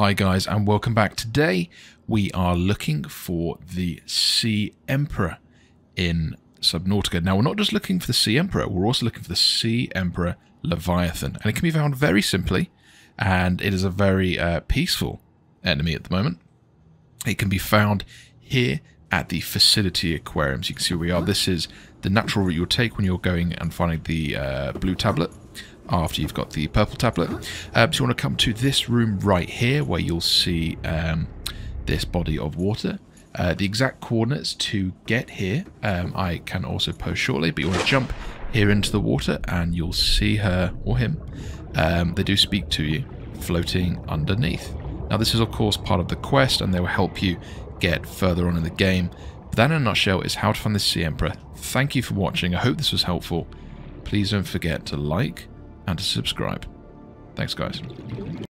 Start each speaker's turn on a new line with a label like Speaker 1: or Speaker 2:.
Speaker 1: Hi guys and welcome back. Today we are looking for the Sea Emperor in Subnautica. Now we're not just looking for the Sea Emperor, we're also looking for the Sea Emperor Leviathan. And it can be found very simply and it is a very uh, peaceful enemy at the moment. It can be found here at the Facility Aquariums. You can see where we are. This is the natural route you'll take when you're going and finding the uh, blue tablet after you've got the purple tablet. Um, so you want to come to this room right here where you'll see um, this body of water. Uh, the exact coordinates to get here um, I can also post shortly, but you want to jump here into the water and you'll see her or him. Um, they do speak to you floating underneath. Now this is of course part of the quest and they will help you get further on in the game. But that in a nutshell is how to find the Sea Emperor. Thank you for watching. I hope this was helpful. Please don't forget to like, and to subscribe. Thanks, guys.